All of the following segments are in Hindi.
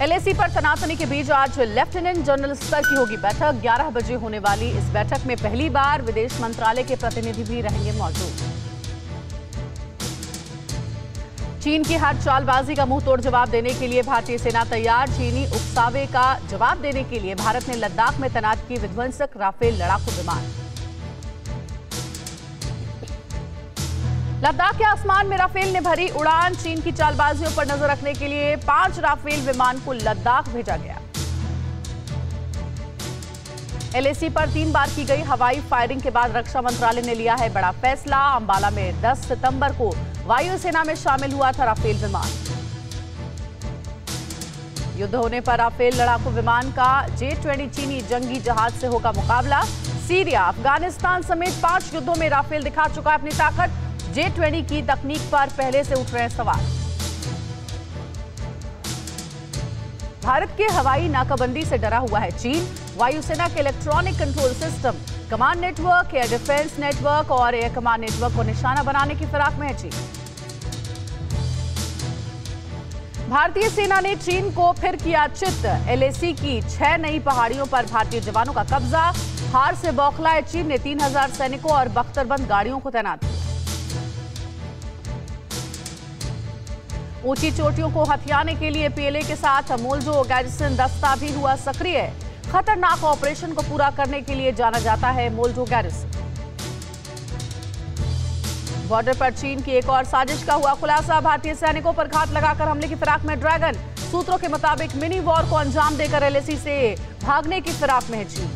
एलएसी पर तनातनी के बीच आज लेफ्टिनेंट जनरल स्तर की होगी बैठक। 11 बजे होने वाली इस बैठक में पहली बार विदेश मंत्रालय के प्रतिनिधि भी रहेंगे मौजूद। चीन की हर चालबाजी का मुँह तोड़ जवाब देने के लिए भारतीय सेना तैयार। चीनी उकसावे का जवाब देने के लिए भारत ने लद्दाख में तैनात की विध्वंसक राफेल लड़ाकू विमान। लद्दाख के आसमान में राफेल ने भरी उड़ान। चीन की चालबाजियों पर नज़र रखने के लिए पाँच राफेल विमान को लद्दाख भेजा गया। एलएसी पर तीन बार की गई हवाई फायरिंग के बाद रक्षा मंत्रालय ने लिया है बड़ा फैसला। अंबाला में 10 सितंबर को वायुसेना में शामिल हुआ था राफेल विमान। युद्ध होने पर राफेल लड़ाकू विमान का जे ट्वेंटी चीनी जंगी जहाज़ से होगा मुकाबला। सीरिया, अफ़गानिस्तान समेत पाँच युद्धों में राफेल दिखा चुका है अपनी ताकत। जे ट्वेंटी की तकनीक पर पहले से उठ रहे सवाल। भारत के हवाई नाकाबंदी से डरा हुआ है चीन। वायुसेना के electronic control system command network air defence network और एयर कमांड नेटवर्क को निशाना बनाने की फिराक में है चीन। भारतीय सेना ने चीन को फिर किया चित। एलएसी की छह नई पहाड़ियों पर भारतीय जवानों का कब्जा। हार से बौखलाए चीन ने 3000 सैनिकों और बख्तरबंद गाड़ियों को तैनात ऊँची चोटियों को हथियाने के लिए पीएलए के साथ मोलजो गैरिसन दस्ता भी हुआ सक्रिय खतरनाक ऑपरेशन को पूरा करने के लिए जाना जाता है मोलजो गैरिसन। बॉर्डर पर चीन की एक और साजिश का हुआ खुलासा। भारतीय सैनिकों पर घात लगाकर हमले की फिराक में ड्रैगन। सूत्रों के मुताबिक मिनी वॉर को अंजाम देकर एलएसी से भागने की फिराक में है चीन।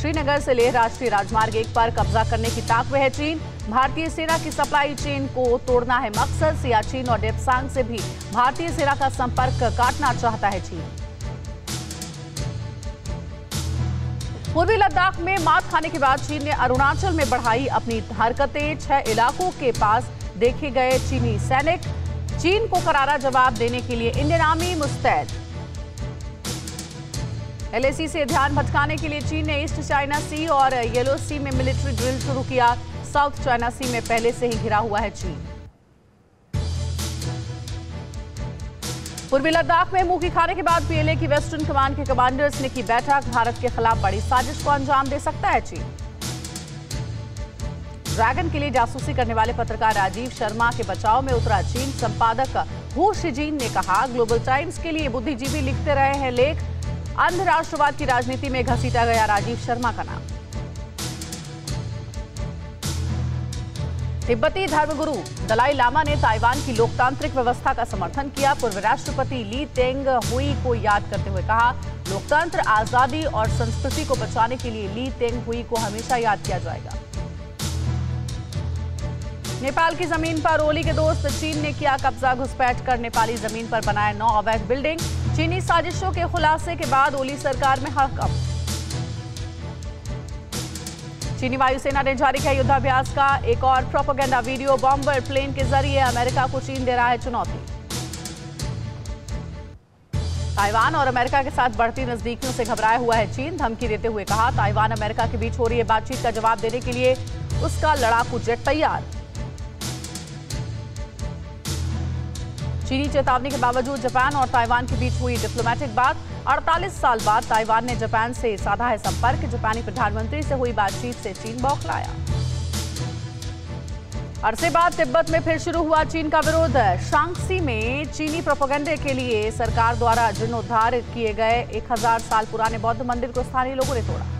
श्रीनगर से लेह राष्ट्रीय राजमार्ग एक पर कब्जा करने की ताक में है चीन। भारतीय सेना की सप्लाई चेन को तोड़ना है मकसद सियाचिन और डेपसांग से भी भारतीय सेना का संपर्क काटना चाहता है चीन। पूर्वी लद्दाख में मात खाने के बाद चीन ने अरुणाचल में बढ़ाई अपनी हरकतें। छह इलाकों के पास देखे गए चीनी सैनिक, चीन को करारा जवाब देने के लिए इंडियन आर्मी मुस्तैद। एलएसी से ध्यान भटकाने के लिए चीन ने ईस्ट चाइना सी और येलो सी में मिलिट्री ड्रिल शुरू किया। साउथ चाइना सी में पहले से ही घिरा हुआ है चीन। पूर्वी लद्दाख में मुँह की खाने के बाद पीएलए की वेस्टर्न कमांड के कमांडर्स ने की बैठक। भारत के खिलाफ बड़ी साजिश को अंजाम दे सकता है चीन। ड्रैगन के लिए जासूसी करने वाले पत्रकार राजीव शर्मा के बचाव में उतरा चीन। संपादक हु शिजीन ने कहा, ग्लोबल टाइम्स के लिए बुद्धिजीवी लिखते रहे हैं लेख। अंध राष्ट्रवाद की राजनीति में घसीटा गया राजीव शर्मा का नाम। तिब्बती धर्मगुरु दलाई लामा ने ताइवान की लोकतांत्रिक व्यवस्था का समर्थन किया। पूर्व राष्ट्रपति ली तेंग हुई को याद करते हुए कहा, लोकतंत्र आज़ादी और संस्कृति को बचाने के लिए ली तेंग हुई को हमेशा याद किया जाएगा। नेपाल की ज़मीन पर ओली के दोस्त चीन ने किया कब्जा, घुसपैठ कर नेपाली ज़मीन पर बनाए नौ अवैध बिल्डिंग। चीनी साजिशों के खुलासे के बाद ओली सरकार में हड़कंप। चीनी वायुसेना ने जारी किया युद्धाभ्यास का एक और प्रोपोगेंडा वीडियो बॉम्बर प्लेन के ज़रिए अमेरिका को चीन दे रहा है चुनौती। ताइवान और अमेरिका के साथ बढ़ती नजदीकियों से घबराया हुआ है चीन। धमकी देते हुए कहा, ताइवान अमेरिका के बीच हो रही है बातचीत का जवाब देने के लिए उसका लड़ाकू जेट तैयार। चीनी चेतावनी के बावजूद जापान और ताइवान के बीच हुई डिप्लोमेटिक बात। 48 साल बाद ताइवान ने जापान से साधा है संपर्क। जापानी प्रधानमंत्री से हुई बातचीत से चीन बौखलाया। अरसे बाद तिब्बत में फिर शुरू हुआ चीन का विरोध। शांसी में चीनी प्रोपोगंडे के लिए सरकार द्वारा जीर्णोद्धार किए गए। 1000 साल पुराने बौद्ध मंदिर को स्थानीय लोगों ने तोड़ा।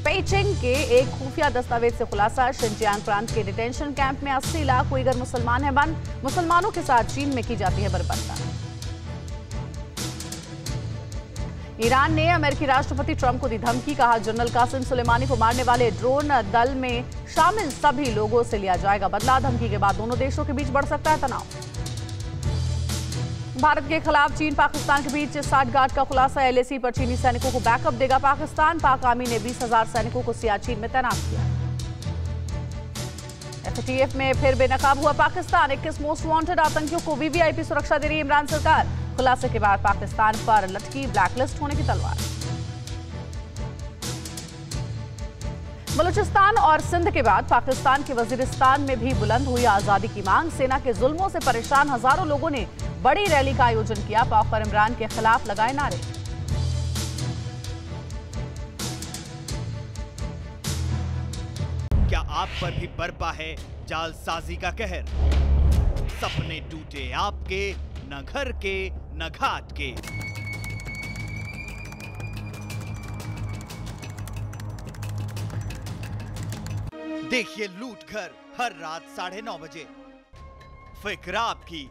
पेचिंग के एक खुफिया दस्तावेज़ से खुलासा, शिंजियांग प्रांत के डिटेंशन कैंप में 80 लाख उइगर मुसलमान हैं बंद। मुसलमानों के साथ चीन में की जाती है बर्बरता। ईरान ने अमेरिकी राष्ट्रपति ट्रंप को दी धमकी, कहा, जनरल कासिम सुलेमानी को मारने वाले ड्रोन दल में शामिल सभी लोगों से लिया जाएगा बदला। धमकी के बाद दोनों देशों के बीच बढ़ सकता है तनाव। भारत के खिलाफ चीन पाकिस्तान के बीच साठगांठ का खुलासा एलएसी पर चीनी सैनिकों को बैकअप देगा पाकिस्तान। पाक आर्मी ने बीस हज़ार सैनिकों को सियाचिन में तैनात किया। एफटीएफ में फिर बेनकाब हुआ पाकिस्तान। 21 मोस्ट वांटेड आतंकियों को वीवीआईपी सुरक्षा दे रही इमरान सरकार। खुलासे के बाद पाकिस्तान पर लटकी ब्लैकलिस्ट होने की तलवार। बलूचिस्तान और सिंध के बाद पाकिस्तान के वजीरिस्तान में भी बुलंद हुई आज़ादी की मांग। सेना के जुल्मों से परेशान हज़ारों लोगों ने बड़ी रैली का आयोजन किया। पाखर इमरान के खिलाफ लगाए नारे। क्या आप पर भी बरपा है जालसाजी का कहर? सपने टूटे आपके, न घर के, न घाट के। देखिए लूट घर हर रात साढ़े नौ बजे। फ़िक्र आपकी